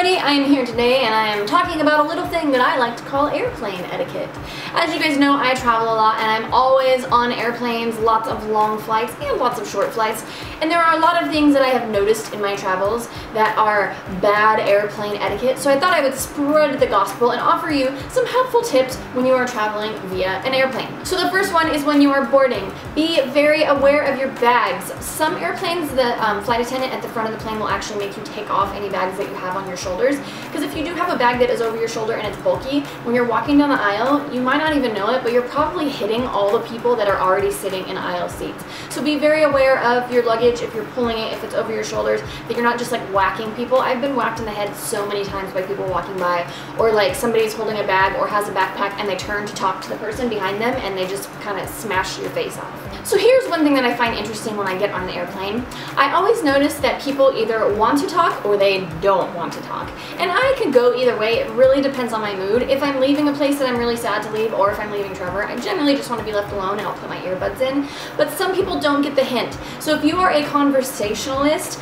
everybody, I am here today and I am talking about a little thing that I like to call airplane etiquette. As you guys know, I travel a lot and I'm always on airplanes, lots of long flights and lots of short flights. And there are a lot of things that I have noticed in my travels that are bad airplane etiquette. So I thought I would spread the gospel and offer you some helpful tips when you are traveling via an airplane. So the first one is when you are boarding. Be very aware of your bags. Some airplanes, the um, flight attendant at the front of the plane will actually make you take off any bags that you have on your shoulders. Because if you do have a bag that is over your shoulder and it's bulky, when you're walking down the aisle, you might not even know it, but you're probably hitting all the people that are already sitting in aisle seats. So be very aware of your luggage if you're pulling it, if it's over your shoulders, that you're not just like whacking people. I've been whacked in the head so many times by people walking by, or like somebody's holding a bag or has a backpack and they turn to talk to the person behind them and they just kind of smash your face off. So here's one thing that I find interesting when I get on an airplane. I always notice that people either want to talk or they don't want to talk. And I could go either way. It really depends on my mood. If I'm leaving a place that I'm really sad to leave or if I'm leaving Trevor, I generally just want to be left alone and I'll put my earbuds in. But some people don't get the hint. So if you are a conversationalist,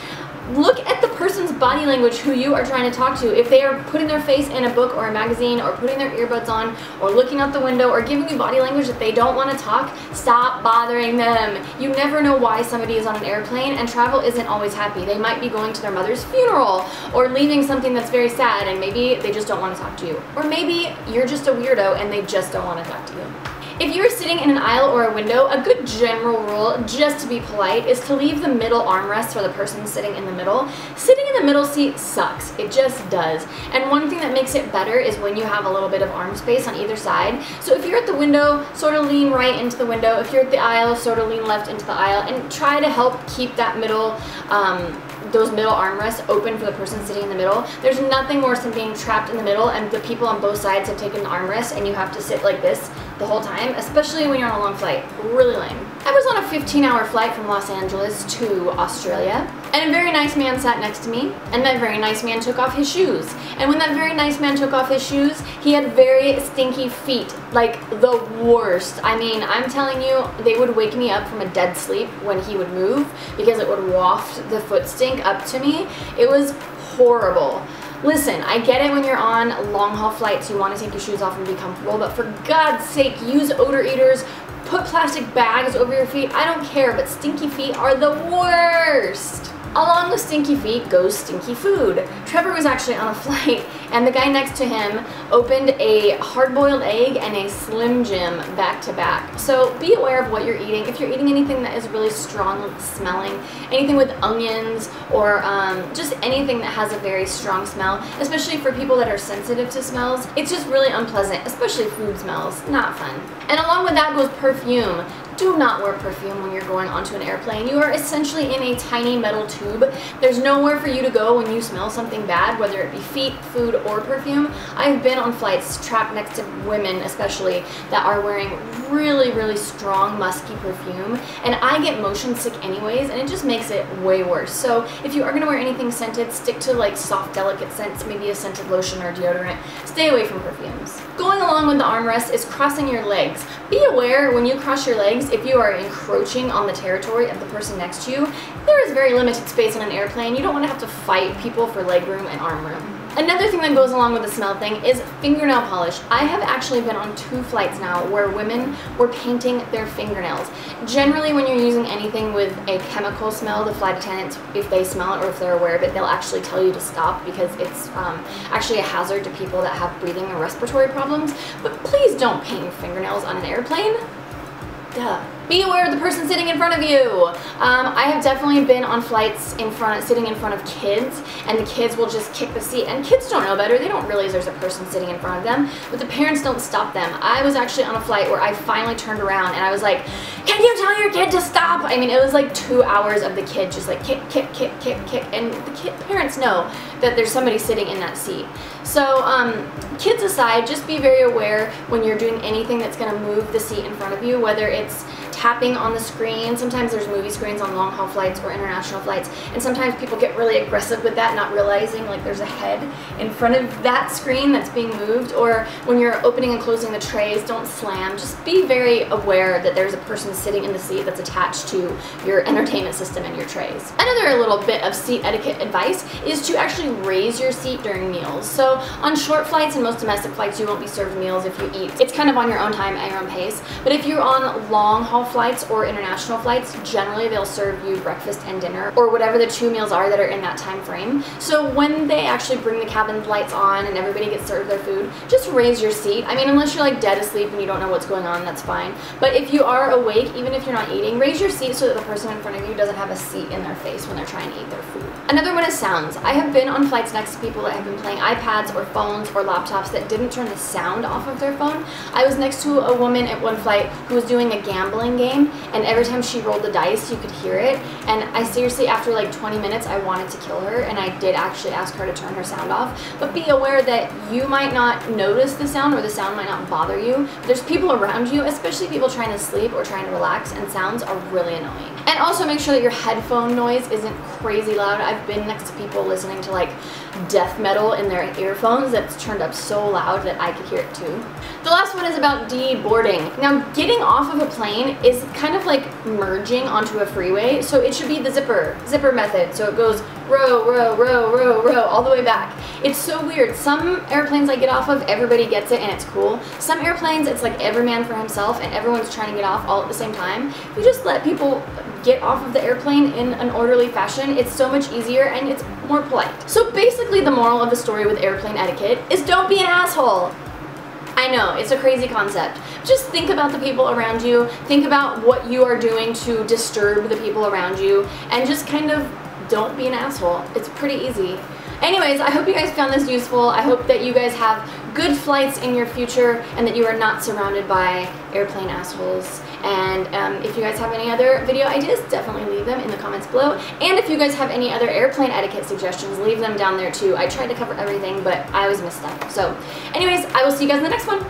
look at the person's body language who you are trying to talk to. If they are putting their face in a book or a magazine or putting their earbuds on or looking out the window or giving you body language that they don't want to talk, stop bothering them. You never know why somebody is on an airplane and travel isn't always happy. They might be going to their mother's funeral or leaving something that's very sad and maybe they just don't want to talk to you. Or maybe you're just a weirdo and they just don't want to talk to you. If you're sitting in an aisle or a window, a good general rule, just to be polite, is to leave the middle armrest for the person sitting in the middle. Sitting in the middle seat sucks. It just does. And one thing that makes it better is when you have a little bit of arm space on either side. So if you're at the window, sort of lean right into the window. If you're at the aisle, sort of lean left into the aisle. And try to help keep that middle um, those middle armrests open for the person sitting in the middle. There's nothing worse than being trapped in the middle and the people on both sides have taken the armrest and you have to sit like this the whole time, especially when you're on a long flight. Really lame. I was on a 15 hour flight from Los Angeles to Australia and a very nice man sat next to me and that very nice man took off his shoes. And when that very nice man took off his shoes, he had very stinky feet, like the worst. I mean, I'm telling you, they would wake me up from a dead sleep when he would move because it would waft the foot stink up to me. It was horrible. Listen, I get it when you're on long haul flights, you want to take your shoes off and be comfortable, but for God's sake, use odor eaters, put plastic bags over your feet. I don't care, but stinky feet are the worst. Along with stinky feet goes stinky food. Trevor was actually on a flight and the guy next to him opened a hard-boiled egg and a Slim Jim back to back. So be aware of what you're eating. If you're eating anything that is really strong smelling, anything with onions or um, just anything that has a very strong smell, especially for people that are sensitive to smells, it's just really unpleasant, especially food smells. Not fun. And along with that goes perfume do not wear perfume when you're going onto an airplane. You are essentially in a tiny metal tube. There's nowhere for you to go when you smell something bad, whether it be feet, food, or perfume. I've been on flights trapped next to women especially that are wearing really, really strong musky perfume and I get motion sick anyways and it just makes it way worse. So if you are going to wear anything scented, stick to like soft, delicate scents, maybe a scented lotion or deodorant. Stay away from perfumes. Going along with the armrest is crossing your legs. Be aware when you cross your legs if you are encroaching on the territory of the person next to you, there is very limited space on an airplane. You don't want to have to fight people for leg room and arm room. Another thing that goes along with the smell thing is fingernail polish. I have actually been on two flights now where women were painting their fingernails. Generally when you're using anything with a chemical smell, the flight attendants, if they smell it or if they're aware of it, they'll actually tell you to stop because it's um, actually a hazard to people that have breathing or respiratory problems. But please don't paint your fingernails on an airplane. Duh. Be aware of the person sitting in front of you. Um, I have definitely been on flights in front, sitting in front of kids, and the kids will just kick the seat. And kids don't know better. They don't realize there's a person sitting in front of them, but the parents don't stop them. I was actually on a flight where I finally turned around and I was like, can you tell your kid to stop? I mean, it was like two hours of the kid just like kick, kick, kick, kick, kick, and the kid, parents know that there's somebody sitting in that seat. So um, kids aside, just be very aware when you're doing anything that's going to move the seat in front of you, whether it's tapping on the screen. Sometimes there's movie screens on long haul flights or international flights, and sometimes people get really aggressive with that, not realizing like there's a head in front of that screen that's being moved, or when you're opening and closing the trays, don't slam. Just be very aware that there's a person sitting in the seat that's attached to your entertainment system and your trays. Another little bit of seat etiquette advice is to actually raise your seat during meals. So on short flights and most domestic flights, you won't be served meals if you eat. It's kind of on your own time at your own pace. But if you're on long haul flights or international flights, generally they'll serve you breakfast and dinner or whatever the two meals are that are in that time frame. So when they actually bring the cabin lights on and everybody gets served their food, just raise your seat. I mean, unless you're like dead asleep and you don't know what's going on, that's fine. But if you are awake, even if you're not eating, raise your seat so that the person in front of you doesn't have a seat in their face when they're trying to eat their food. Another one is sounds. I have been on flights next to people that have been playing iPads or phones or laptops that didn't turn the sound off of their phone. I was next to a woman at one flight who was doing a gambling game and every time she rolled the dice you could hear it and I seriously after like 20 minutes I wanted to kill her and I did actually ask her to turn her sound off but be aware that you might not notice the sound or the sound might not bother you. There's people around you especially people trying to sleep or trying to relax and sounds are really annoying. And also make sure that your headphone noise isn't crazy loud. I've been next to people listening to like death metal in their earphones that's turned up so loud that I could hear it too. The last one is about deboarding. Now getting off of a plane is kind of like merging onto a freeway so it should be the zipper, zipper method. So it goes row, row, row, row, row, all the way back. It's so weird. Some airplanes I get off of, everybody gets it and it's cool. Some airplanes, it's like every man for himself and everyone's trying to get off all at the same time. You just let people get off of the airplane in an orderly fashion, it's so much easier and it's more polite. So basically the moral of the story with airplane etiquette is don't be an asshole. I know, it's a crazy concept. Just think about the people around you, think about what you are doing to disturb the people around you, and just kind of don't be an asshole. It's pretty easy. Anyways, I hope you guys found this useful. I hope that you guys have good flights in your future and that you are not surrounded by airplane assholes. And um, if you guys have any other video ideas, definitely leave them in the comments below. And if you guys have any other airplane etiquette suggestions, leave them down there too. I tried to cover everything, but I always missed stuff. So anyways, I will see you guys in the next one.